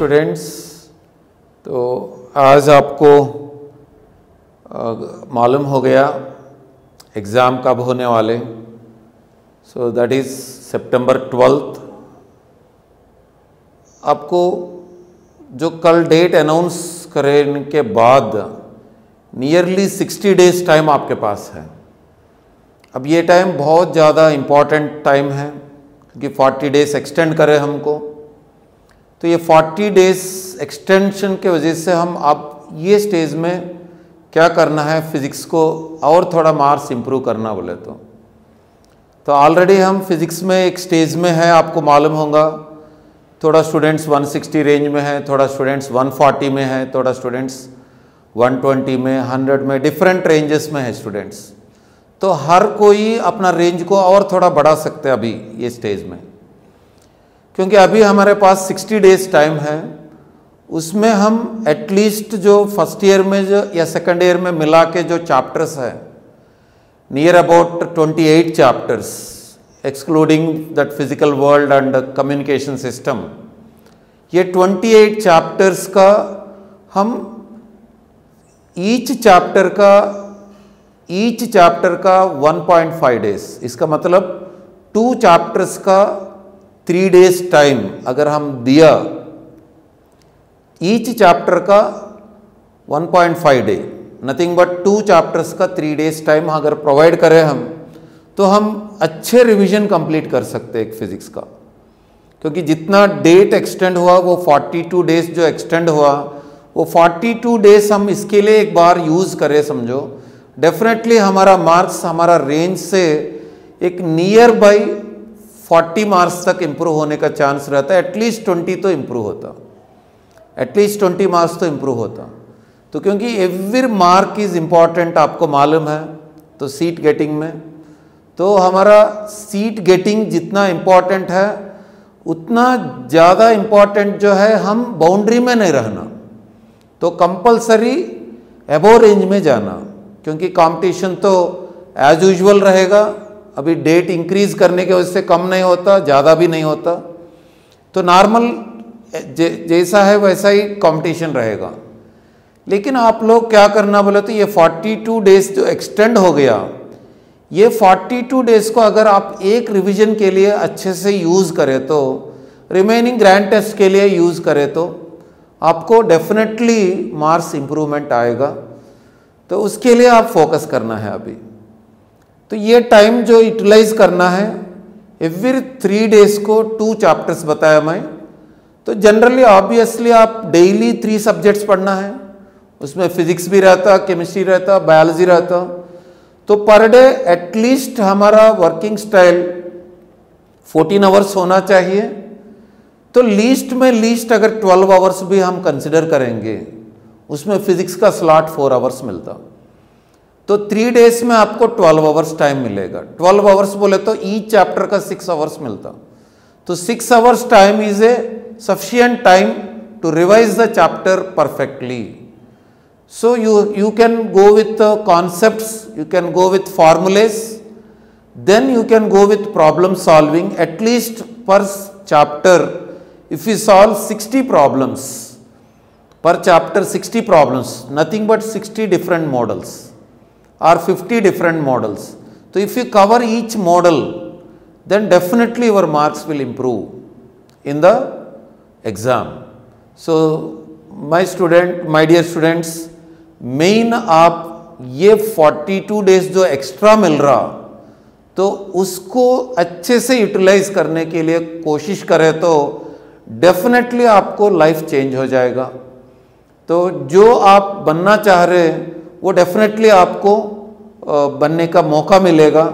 Students तो आज आपको मालूम हो गया एग्ज़ाम कब होने वाले। So that is September twelfth आपको जो कल डेट अनाउंस करने के बाद नियरली 60 डेज़ टाइम आपके पास है। अब ये टाइम बहुत ज़्यादा इंपॉर्टेंट टाइम है, क्योंकि 40 डेज़ एक्सटेंड करे हमको। तो ये 40 डेज़ एक्सटेंशन के वजह से हम अब ये स्टेज में क्या करना है फिज़िक्स को और थोड़ा मार्क्स इम्प्रूव करना बोले तो। तो ऑलरेडी हम फिज़िक्स में एक स्टेज में है, आपको मालूम होगा। थोड़ा स्टूडेंट्स 160 रेंज में है, थोड़ा स्टूडेंट्स 140 में है, थोड़ा स्टूडेंट्स 120 में 100 में डिफरेंट रेंजेस में है स्टूडेंट्स तो हर कोई अपना रेंज को और थोड़ा बढ़ा सकते हैं अभी ये स्टेज में। क्योंकि अभी हमारे पास 60 डेज़ टाइम है, उसमें हम एटलीस्ट जो फ़र्स्ट ईयर में जो या सेकंड ईयर में मिला के जो चैप्टर्स हैं near about 28 chapters excluding that physical world and communication system ये 28 चैप्टर्स का हम ईच चैप्टर का ईच चैप्टर का 1.5 डेज़ इसका मतलब टू चैप्टर्स का थ्री डेज़ टाइम अगर हम दिया ईच चैप्टर का 1.5 day nothing but two chapters का थ्री डेज़ टाइम अगर प्रोवाइड करें हम तो हम अच्छे रिवीजन कंप्लीट कर सकते हैं एक फिज़िक्स का। क्योंकि जितना डेट एक्सटेंड हुआ, वो 42 डेज़ जो एक्सटेंड हुआ, वो 42 डेज़ हम इसके लिए एक बार यूज़ करें समझो। डेफिनेटली हमारा मार्क्स हमारा रेंज से एक नियर बाई 40 मार्क्स तक इम्प्रूव होने का चांस रहता है एटलीस्ट 20 तो इम्प्रूव होता। एटलीस्ट 20 मार्क्स तो इम्प्रूव होता। तो क्योंकि एवरी मार्क इज़ इंपॉर्टेंट आपको मालूम है तो सीट गेटिंग में। तो हमारा सीट गेटिंग जितना इंपॉर्टेंट है, उतना ज़्यादा इंपॉर्टेंट जो है, हम बाउंड्री में नहीं रहना। तो कंपलसरी एबो रेंज में जाना, क्योंकि कंपटीशन तो एज यूजल रहेगा। अभी डेट इंक्रीज करने की वजह से कम नहीं होता, ज़्यादा भी नहीं होता। तो नॉर्मल जैसा है वैसा ही कंपटीशन रहेगा। लेकिन आप लोग क्या करना, बोले तो ये 42 डेज़ जो एक्सटेंड हो गया, ये 42 डेज़ को अगर आप एक रिवीजन के लिए अच्छे से यूज़ करें तो रिमेनिंग ग्रैंड टेस्ट के लिए यूज़ करें तो आपको डेफिनेटली मार्क्स इम्प्रूवमेंट आएगा। तो उसके लिए आप फोकस करना है अभी। तो ये टाइम जो यूटिलाइज करना है एवरी थ्री डेज़ को टू चैप्टर्स बताया मैं। तो जनरली ऑब्वियसली आप डेली थ्री सब्जेक्ट्स पढ़ना है। उसमें फिजिक्स भी रहता केमिस्ट्री रहता बायोलॉजी रहता। तो पर डे एटलीस्ट हमारा वर्किंग स्टाइल 14 आवर्स होना चाहिए। तो लीस्ट में लीस्ट अगर 12 आवर्स भी हम कंसिडर करेंगे, उसमें फिजिक्स का स्लॉट फोर आवर्स मिलता। तो थ्री डेज़ में आपको ट्वेल्व आवर्स टाइम मिलेगा। ट्वेल्व आवर्स बोले तो ईच चैप्टर का सिक्स आवर्स मिलता। तो six hours time is a sufficient time to revise the chapter perfectly so you you can go with concept you can go with formulas then you can go with problem solving at least per chapter if you solve sixty problems per chapter sixty problems nothing but sixty different models or 50 different models. So if you cover each model, then definitely your marks will improve in the exam so my student my dear students main आप ये 42 days जो extra मिल रहा तो उसको अच्छे से utilise करने के लिए कोशिश करें तो डेफिनेटली आपको लाइफ चेंज हो जाएगा तो जो आप बनना चाह रहे हैं वो डेफिनेटली आपको बनने का मौका मिलेगा,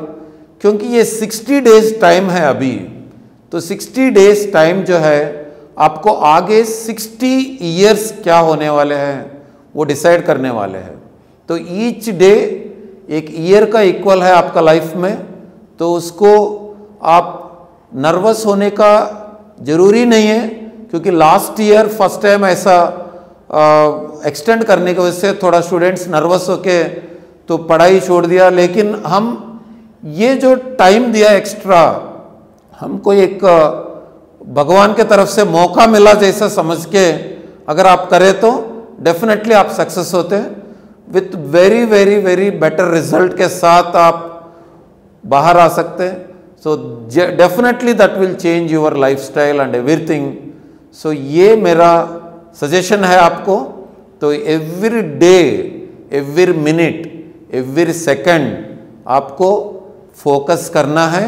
क्योंकि ये 60 डेज़ टाइम है अभी। तो 60 डेज़ टाइम जो है, आपको आगे 60 ईयर्स क्या होने वाले हैं, वो डिसाइड करने वाले हैं। तो ईच डे एक ईयर का इक्वल है आपका लाइफ में तो उसको आप नर्वस होने का ज़रूरी नहीं है, क्योंकि लास्ट ईयर फ़र्स्ट टाइम ऐसा एक्सटेंड करने की वजह से थोड़ा स्टूडेंट्स नर्वस होके तो पढ़ाई छोड़ दिया, लेकिन हम ये जो टाइम दिया एक्स्ट्रा हमको एक भगवान के तरफ़ से मौका मिला जैसा समझ के, अगर आप करें तो डेफिनेटली आप सक्सेस होते हैं। With very very very better result के साथ आप बाहर आ सकते हैं। So definitely that will change your life style and everything so ये मेरा सजेशन है आपको। तो every day every minute every second आपको फोकस करना है।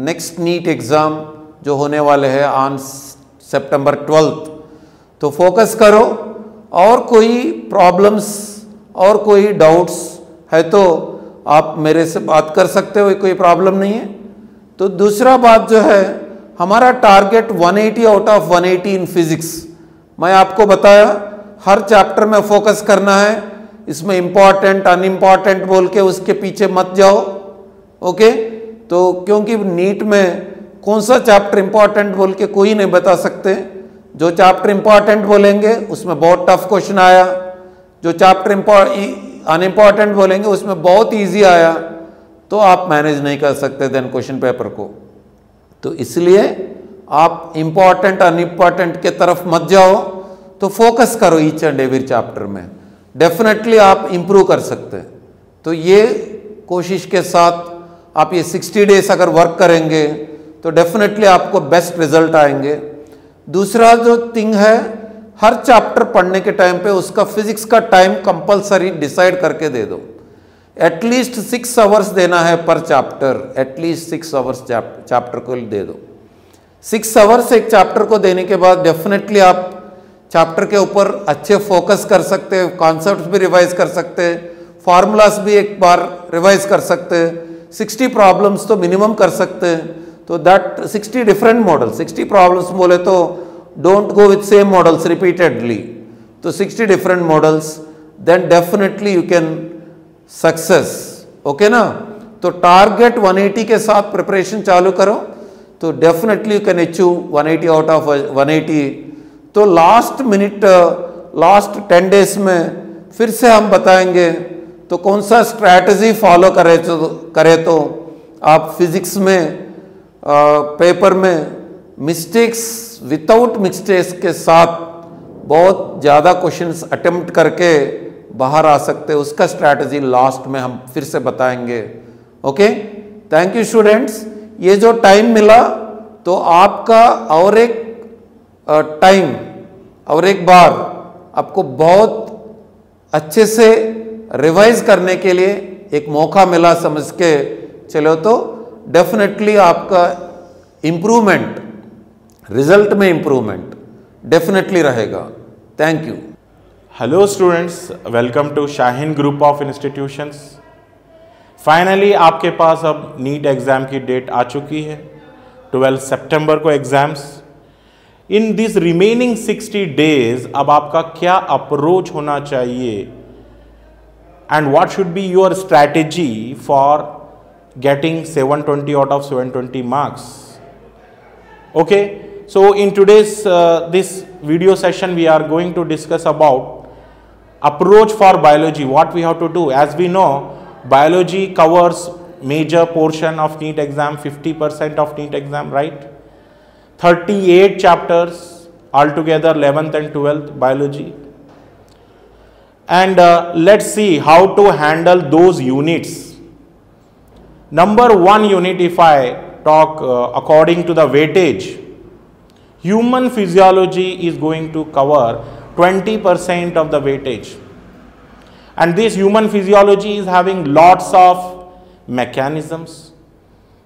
नेक्स्ट नीट एग्ज़ाम जो होने वाले हैं ऑन सितंबर ट्वेल्थ तो फोकस करो और कोई प्रॉब्लम्स और कोई डाउट्स है तो आप मेरे से बात कर सकते हो कोई प्रॉब्लम नहीं है। तो दूसरा बात जो है, हमारा target 180 out of 180 in physics मैं आपको बताया, हर चैप्टर में फोकस करना है। इसमें इंपॉर्टेंट अनइम्पॉर्टेंट बोल के उसके पीछे मत जाओ ओके तो क्योंकि नीट में कौन सा चैप्टर इंपॉर्टेंट बोल के कोई नहीं बता सकते, जो चैप्टर इंपॉर्टेंट बोलेंगे, उसमें बहुत टफ क्वेश्चन आया, जो चैप्टर अनइम्पॉर्टेंट बोलेंगे, उसमें बहुत ईजी आया तो आप मैनेज नहीं कर सकते देन क्वेश्चन पेपर को। तो इसलिए आप इंपॉर्टेंट अनइम्पॉर्टेंट के तरफ़ मत जाओ तो फोकस करो ईच एंड एवरी चैप्टर में। डेफिनेटली आप इम्प्रूव कर सकते हैं। तो ये कोशिश के साथ आप ये 60 डेज़ अगर वर्क करेंगे तो डेफिनेटली आपको बेस्ट रिज़ल्ट आएँगे। दूसरा जो थिंग है, हर चैप्टर पढ़ने के टाइम पे उसका फिजिक्स का टाइम कंपलसरी डिसाइड करके दे दो। एटलीस्ट सिक्स आवर्स देना है per chapter at least six hours chapter को दे दो। सिक्स आवर्स एक चैप्टर को देने के बाद डेफिनेटली आप चैप्टर के ऊपर अच्छे फोकस कर सकते हैं कॉन्सेप्ट भी रिवाइज कर सकते हैं फार्मूलाज भी एक बार रिवाइज कर सकते हैं सिक्सटी प्रॉब्लम्स तो मिनिमम कर सकते हैं। तो that sixty different model sixty problems बोले तो don't go with same models repeatedly तो sixty different models then definitely you can success okay ना? तो टारगेट 180 के साथ प्रिपरेशन चालू करो तो definitely you can achieve 180 out of 180 तो last minute last ten days में फिर से हम बताएँगे तो कौन सा स्ट्रैटेजी फॉलो करे तो करे तो आप फिजिक्स में आ, पेपर में मिस्टेक्स विदाउट मिस्टेक्स के साथ बहुत ज़्यादा क्वेश्चंस अटेम्प्ट करके बाहर आ सकते उसका स्ट्रैटेजी लास्ट में हम फिर से बताएँगे। ओके थैंक यू स्टूडेंट्स ये जो टाइम मिला तो आपका और एक टाइम और एक बार आपको बहुत अच्छे से रिवाइज करने के लिए एक मौका मिला समझ के चलो तो डेफिनेटली आपका इम्प्रूवमेंट रिज़ल्ट में इम्प्रूवमेंट डेफिनेटली रहेगा। Thank you hello students welcome to Shaheen group of institutions finally आपके पास अब नीट एग्ज़ाम की डेट आ चुकी है। 12 सितंबर को exams in this remaining 60 days अब आपका क्या अप्रोच होना चाहिए and what should be your strategy for getting 720 out of 720 marks okay so in today's uh, this video session we are going to discuss about approach for biology what we have to do as we know biology covers major portion of NEET exam 50% of NEET exam right 38 chapters altogether 11th and 12th biology and uh, let's see how to handle those units. Number one unit if I talk uh, according to the weightage, human physiology is going to cover 20% of the weightage. And this human physiology is having lots of mechanisms,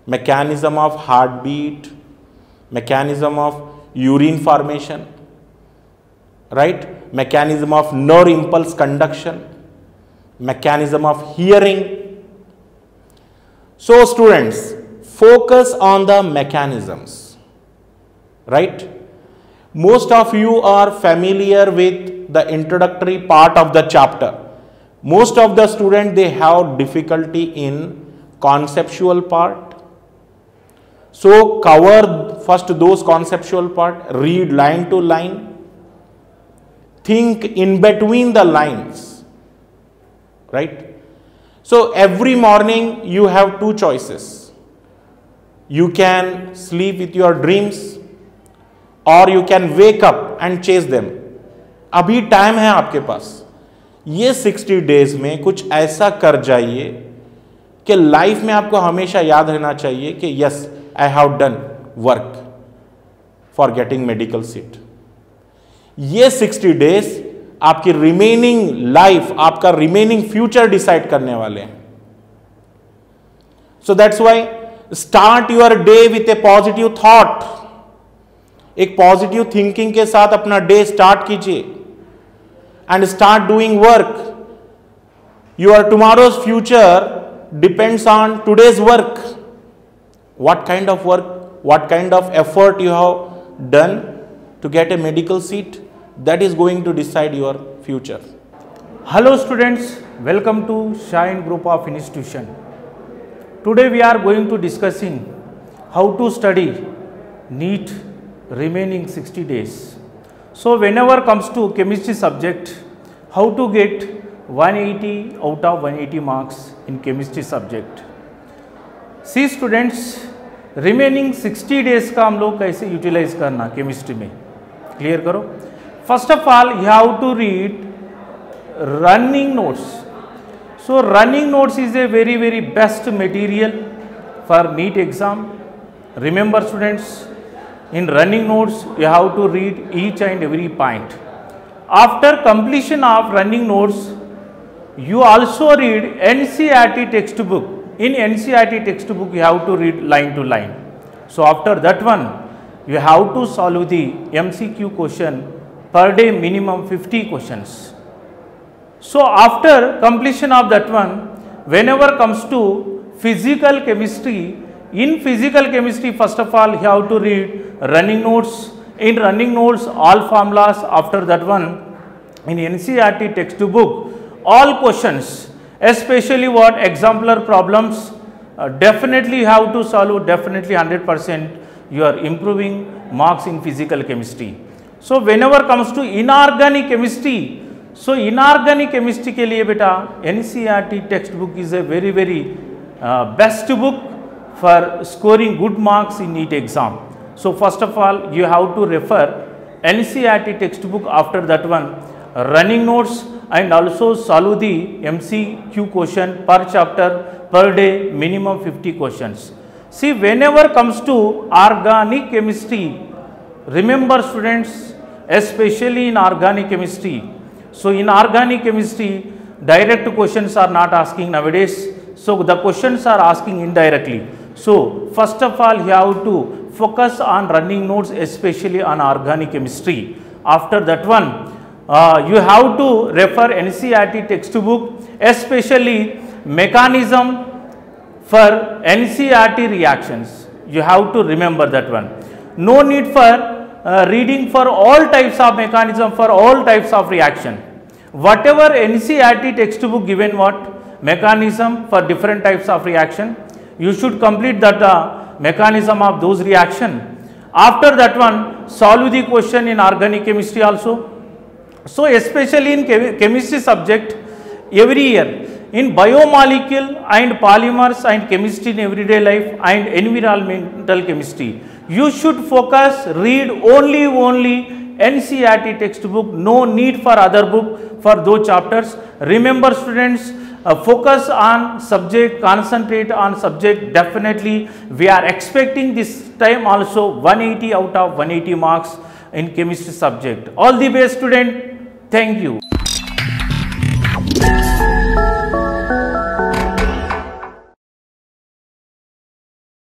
mechanism of heartbeat, mechanism of urine formation, right? mechanism of nerve impulse conduction, mechanism of hearing. So students, focus on the mechanisms, right? Most of you are familiar with the introductory part of the chapter. Most of the students, they have difficulty in conceptual part. So cover first those conceptual part, read line to line think in between the lines right so every morning you have two choices you can sleep with your dreams और you can wake up and chase them अभी time है आपके पास ये 60 days में कुछ ऐसा कर जाइए कि लाइफ में आपको हमेशा याद रहना चाहिए कि yes I have done work for getting medical seat ये 60 डेज़ आपकी रिमेनिंग लाइफ आपका रिमेनिंग फ्यूचर डिसाइड करने वाले हैं। So that's why start your day with a positive thought एक पॉजिटिव थिंकिंग के साथ अपना डे स्टार्ट कीजिए। And start doing work your tomorrow's future depends on today's work what kind of work what kind of effort you have done to get a medical seat that is going to decide your future Hello students, welcome to Shine Group of Institution. Today we are going to discussing how to study NEET remaining 60 days. So whenever comes to chemistry subject, how to get 180 out of 180 marks in chemistry subject. See students remaining 60 days का हम लोग कैसे utilise करना chemistry में? Clear करो? First of all you have to read running notes so running notes is a very very best material for NEET exam remember students in running notes you in running notes, you have to read each and every point. After completion of running notes, you also read ncrt textbook. In ncrt textbook you have to read line to line. So after that one you have to solve the mcq question per day minimum 50 questions. So after completion of that one whenever comes to physical chemistry in physical chemistry first of all you have to read running notes. In running notes all formulas after that one in ncrt textbook all questions especially what exemplar problems uh, definitely you have to solve definitely 100 percent you are improving marks in physical chemistry so whenever comes to inorganic chemistry so inorganic chemistry के लिए बेटा NCERT textbook is a very very uh, best book for scoring good marks in NEET exam. So first of all you have to refer NCERT textbook after that one running notes and also solve the MCQ question per chapter per day minimum 50 questions. See whenever comes to organic chemistry remember students especially in organic chemistry. So in organic chemistry direct questions are not asking nowadays. So the questions are asking indirectly. So first of all you have to focus on running notes especially on organic chemistry. After that one uh, you have to refer ncrt textbook especially mechanism for ncrt reactions. You have to remember that one. No need for uh, reading for all types of mechanism for all types of reaction. Whatever ncrt textbook given what? Mechanism for different types of reaction. You should complete that uh, mechanism of those reaction. After that one solve the question in organic chemistry also so especially in chemi- chemistry subject every year in biomolecule and polymers and chemistry in everyday life and environmental chemistry you should focus read only only ncrt textbook no need for other book for those chapters. Remember students uh, focus on subject concentrate on subject definitely. We are expecting this time also 180 out of 180 marks in chemistry subject. All the best student thank you